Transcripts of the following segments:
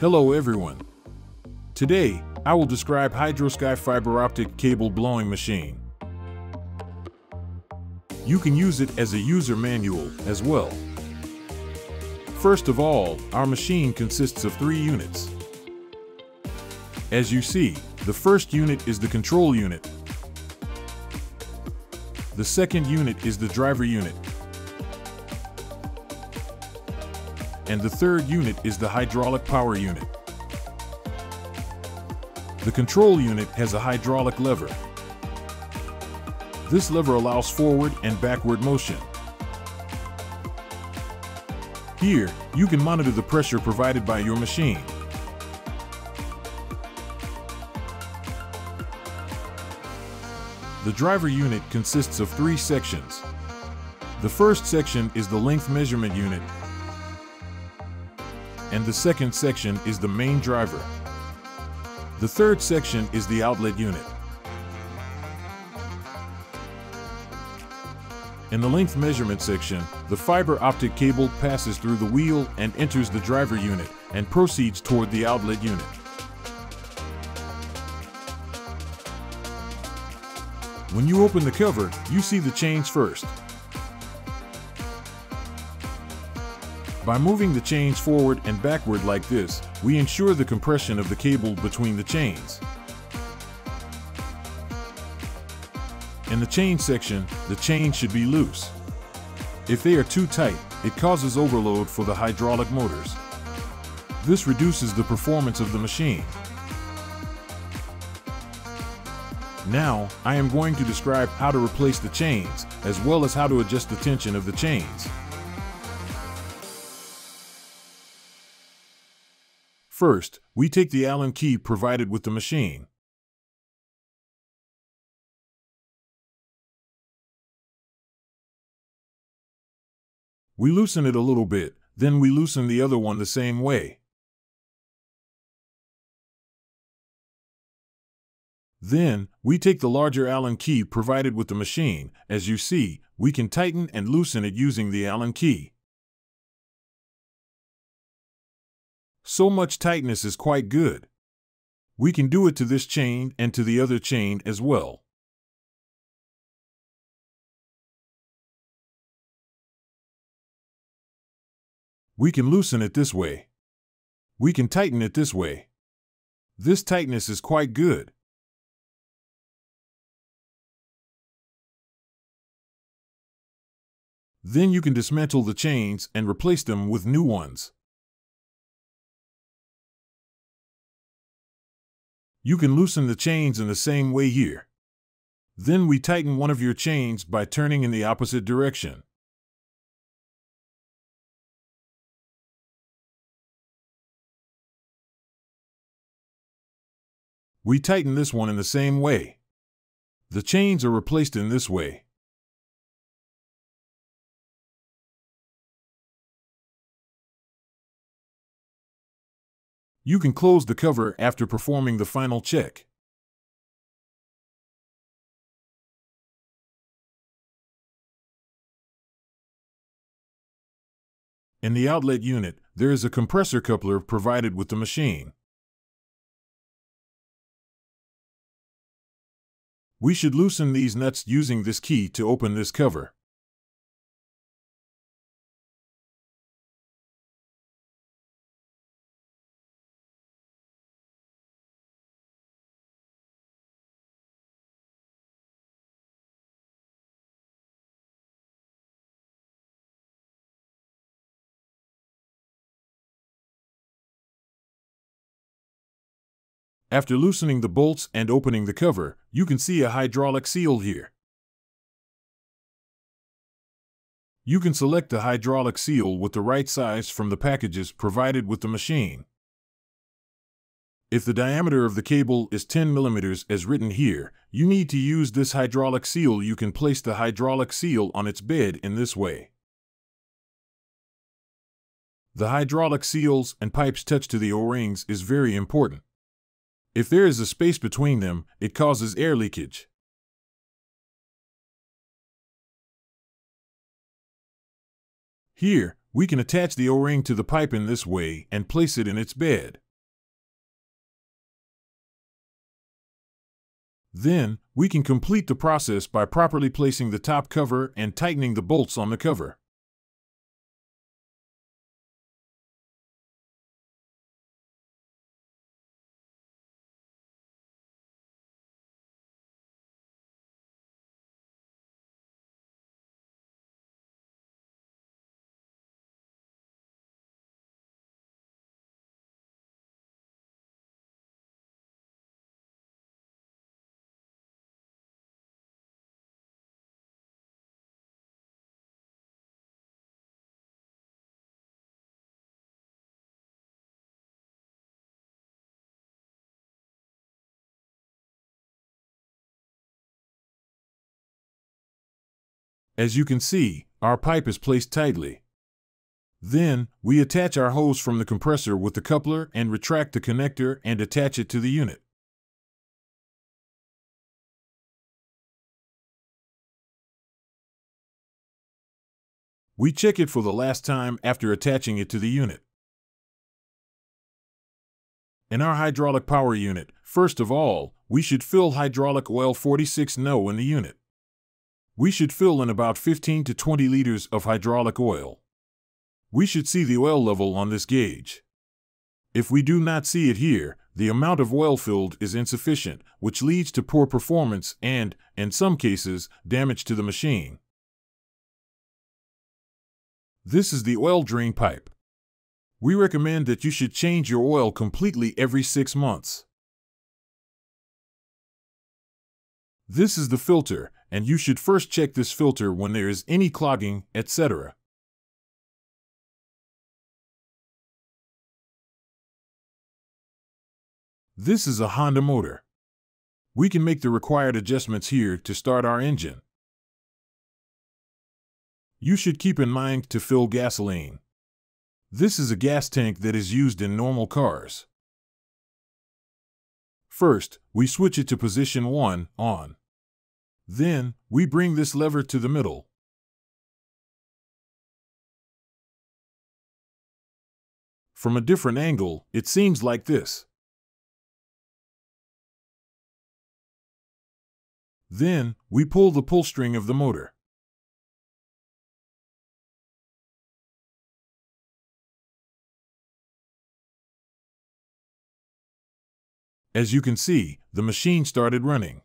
Hello everyone. Today, I will describe Hydrosky fiber optic cable blowing machine. You can use it as a user manual as well. First of all, our machine consists of three units. As you see, the first unit is the control unit. The second unit is the driver unit. And the third unit is the hydraulic power unit. The control unit has a hydraulic lever. This lever allows forward and backward motion. Here, you can monitor the pressure provided by your machine. The driver unit consists of three sections. The first section is the length measurement unit, and the second section is the main driver. The third section is the outlet unit. In the length measurement section, the fiber optic cable passes through the wheel and enters the driver unit and proceeds toward the outlet unit. When you open the cover, you see the chains first. By moving the chains forward and backward like this, we ensure the compression of the cable between the chains. In the chain section, the chains should be loose. If they are too tight, it causes overload for the hydraulic motors. This reduces the performance of the machine. Now, I am going to describe how to replace the chains, as well as how to adjust the tension of the chains. First, we take the Allen key provided with the machine. We loosen it a little bit, then we loosen the other one the same way. Then, we take the larger Allen key provided with the machine. As you see, we can tighten and loosen it using the Allen key. So much tightness is quite good. We can do it to this chain and to the other chain as well. We can loosen it this way. We can tighten it this way. This tightness is quite good. Then you can dismantle the chains and replace them with new ones. You can loosen the chains in the same way here. Then we tighten one of your chains by turning in the opposite direction. We tighten this one in the same way. The chains are replaced in this way. You can close the cover after performing the final check. In the outlet unit, there is a compressor coupler provided with the machine. We should loosen these nuts using this key to open this cover. After loosening the bolts and opening the cover, you can see a hydraulic seal here. You can select the hydraulic seal with the right size from the packages provided with the machine. If the diameter of the cable is 10 millimeters as written here, you need to use this hydraulic seal. You can place the hydraulic seal on its bed in this way. The hydraulic seals and pipes touch to the O-rings is very important. If there is a space between them, it causes air leakage. Here, we can attach the O-ring to the pipe in this way and place it in its bed. Then, we can complete the process by properly placing the top cover and tightening the bolts on the cover. As you can see, our pipe is placed tightly. Then, we attach our hose from the compressor with the coupler and retract the connector and attach it to the unit. We check it for the last time after attaching it to the unit. In our hydraulic power unit, first of all, we should fill hydraulic oil 46 No in the unit. We should fill in about 15 to 20 liters of hydraulic oil. We should see the oil level on this gauge. If we do not see it here, the amount of oil filled is insufficient, which leads to poor performance and, in some cases, damage to the machine. This is the oil drain pipe. We recommend that you should change your oil completely every six months. This is the filter, and you should first check this filter when there is any clogging, etc. This is a Honda motor. We can make the required adjustments here to start our engine. You should keep in mind to fill gasoline. This is a gas tank that is used in normal cars. First, we switch it to position 1, on. Then, we bring this lever to the middle. From a different angle, it seems like this. Then, we pull the pull string of the motor. As you can see, the machine started running.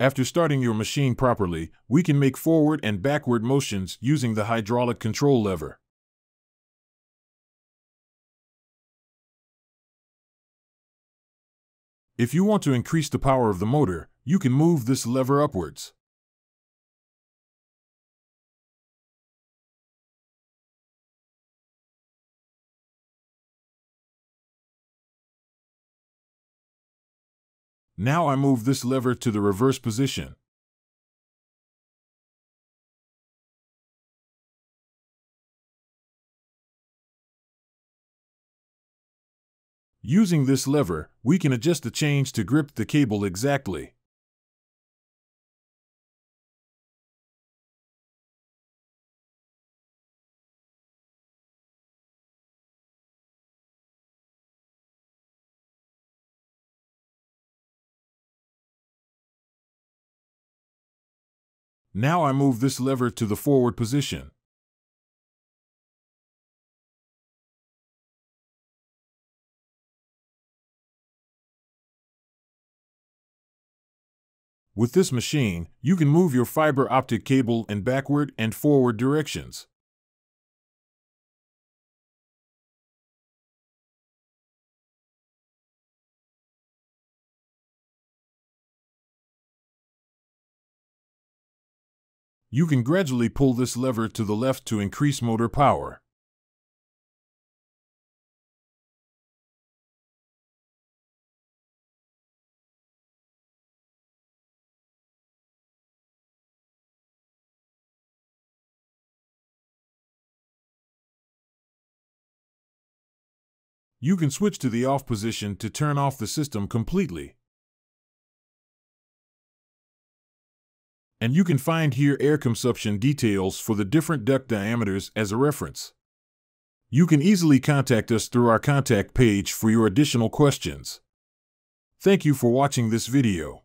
After starting your machine properly, we can make forward and backward motions using the hydraulic control lever. If you want to increase the power of the motor, you can move this lever upwards. Now I move this lever to the reverse position. Using this lever, we can adjust the change to grip the cable exactly. Now I move this lever to the forward position. With this machine, you can move your fiber optic cable in backward and forward directions. You can gradually pull this lever to the left to increase motor power. You can switch to the off position to turn off the system completely. And you can find here air consumption details for the different duct diameters as a reference. You can easily contact us through our contact page for your additional questions. Thank you for watching this video.